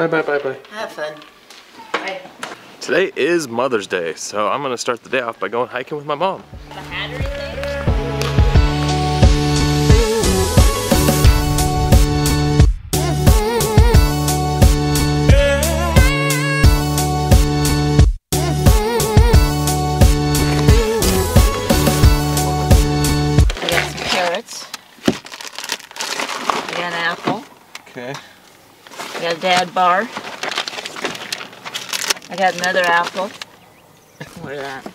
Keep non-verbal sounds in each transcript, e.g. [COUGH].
Bye, bye, bye, bye. Have fun. Bye. Today is Mother's Day, so I'm gonna start the day off by going hiking with my mom. Dad bar. I got another apple. What is that?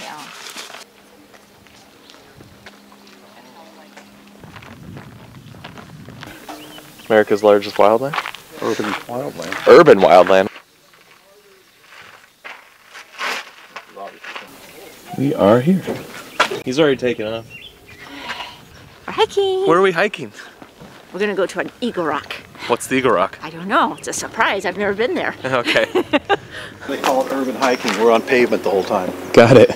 Yeah. America's largest wildland? Urban wildland. Urban wildland. We are here. He's already taken off. We're hiking. Where are we hiking? We're gonna go to an Eagle Rock. What's the Eagle Rock? I don't know. It's a surprise. I've never been there. [LAUGHS] Okay. [LAUGHS] They call it urban hiking. We're on pavement the whole time. Got it.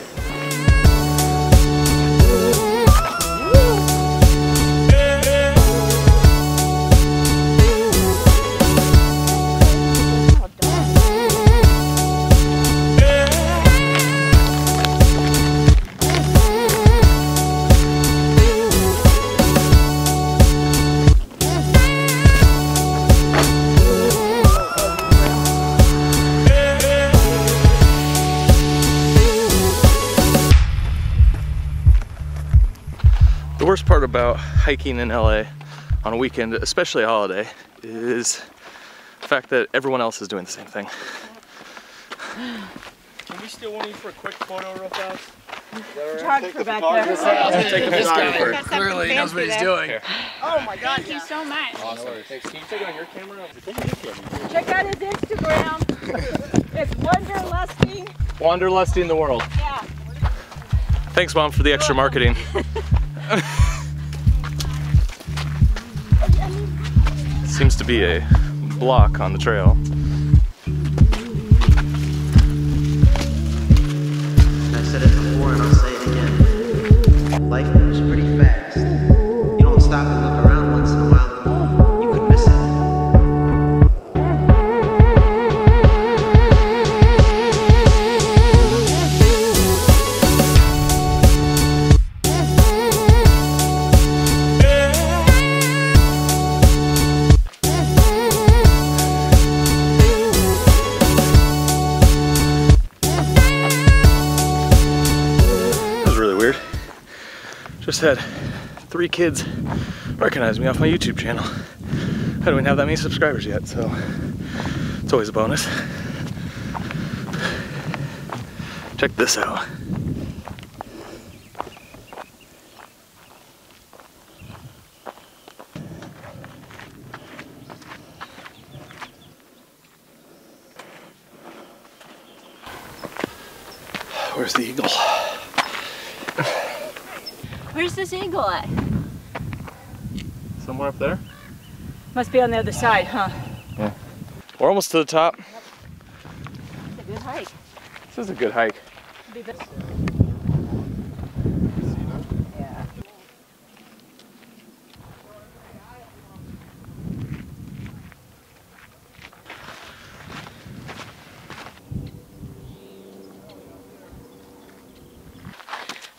About hiking in LA on a weekend, especially a holiday, is the fact that everyone else is doing the same thing. Can we steal one of you for a quick photo real fast? Photographer back there. Take the photographer. Clearly, he knows what he's doing. Oh my god, Thank you so much. Oh, awesome. Thanks. Can you take it on your camera? Check out his Instagram. [LAUGHS] it's Wonderlusting. Wanderlusting the world. Yeah. Thanks, Mom, for the extra marketing. [LAUGHS] Seems to be a block on the trail. I said it before and I'll say it again. Life Just had three kids recognize me off my YouTube channel. I don't even have that many subscribers yet, so it's always a bonus. Check this out. Where's the eagle? Where's this eagle at? Somewhere up there? Must be on the other side, huh? Yeah. We're almost to the top. It's a good hike. This is a good hike. Be the- Yeah.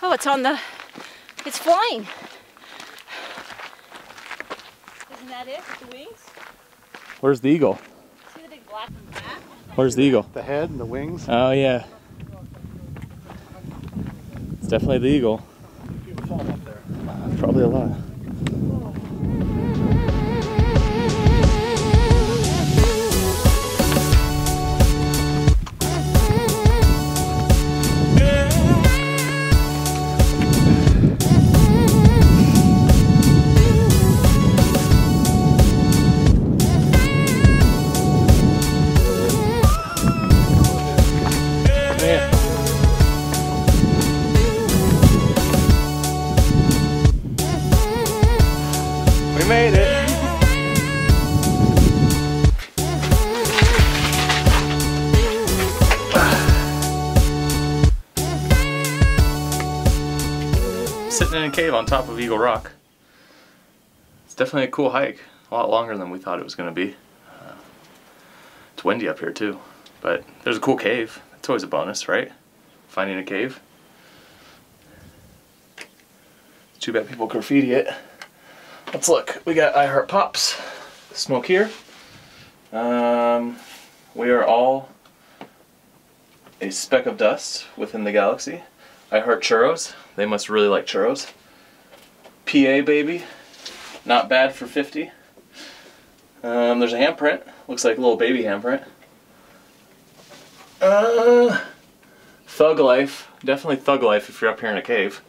Oh, it's on the, it's flying. Isn't that it with the wings? Where's the eagle? See the big black and black? Where's the eagle? The head and the wings. Oh yeah. It's definitely the eagle. People fall up there. Probably a lot. Sitting in a cave on top of Eagle Rock. It's definitely a cool hike. a lot longer than we thought it was going to be. Uh, it's windy up here too, but there's a cool cave. It's always a bonus, right? Finding a cave. Too bad people graffiti it. Let's look. We got I Heart Pops. Smoke here. Um, we are all a speck of dust within the galaxy. I heart churros. They must really like churros. PA baby. Not bad for 50. Um, there's a handprint. Looks like a little baby handprint. Uh, thug life. Definitely thug life if you're up here in a cave.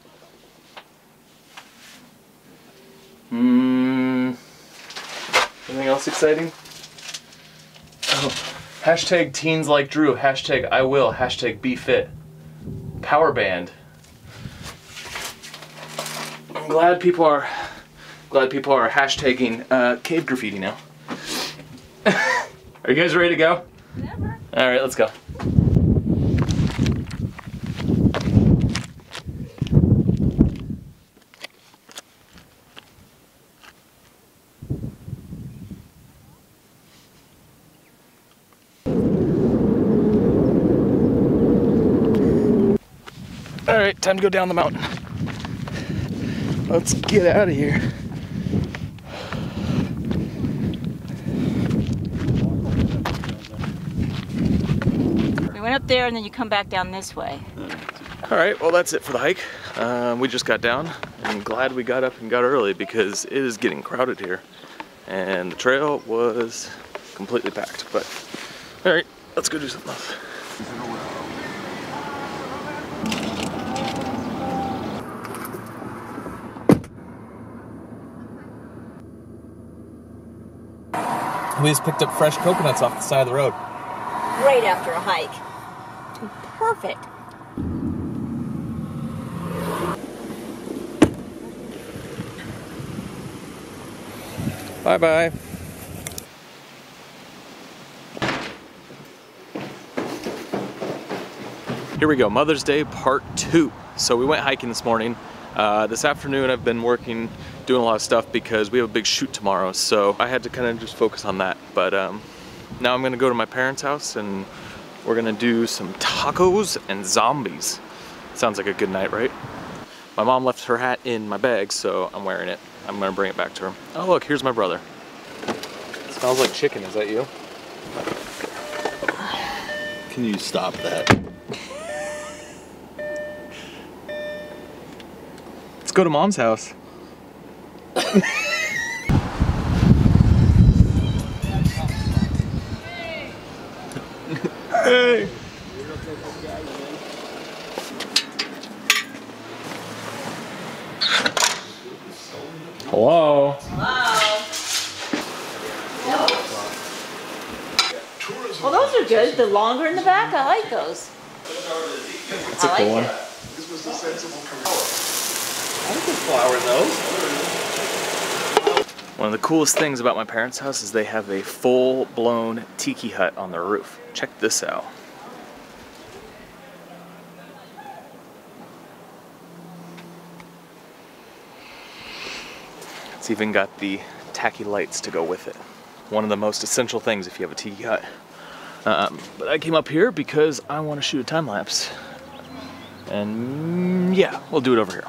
Hmm. Anything else exciting? Oh. Hashtag teens like Drew. Hashtag I will. Hashtag be fit. Power band. I'm glad people are glad people are hashtagging uh, cave graffiti now. [LAUGHS] are you guys ready to go? Never. All right, let's go. All right, time to go down the mountain. Let's get out of here. We went up there and then you come back down this way. All right, well that's it for the hike. Um, we just got down. I'm glad we got up and got early because it is getting crowded here. And the trail was completely packed, but all right, let's go do something else. We just picked up fresh coconuts off the side of the road. Right after a hike. Perfect. Bye bye. Here we go, Mother's Day part two. So we went hiking this morning. Uh, this afternoon I've been working, doing a lot of stuff because we have a big shoot tomorrow. So I had to kind of just focus on that. But um, now I'm gonna go to my parents' house and we're gonna do some tacos and zombies. Sounds like a good night, right? My mom left her hat in my bag, so I'm wearing it. I'm gonna bring it back to her. Oh look, here's my brother. smells like chicken, is that you? Can you stop that? Let's go to mom's house. Hey. Hello. Well, those are good. The longer in the back, I like those. It's a cool one. I like the flower in those. One of the coolest things about my parents' house is they have a full-blown tiki hut on their roof. Check this out. It's even got the tacky lights to go with it. One of the most essential things if you have a tiki hut. Um, but I came up here because I want to shoot a time lapse. And mm, yeah, we'll do it over here.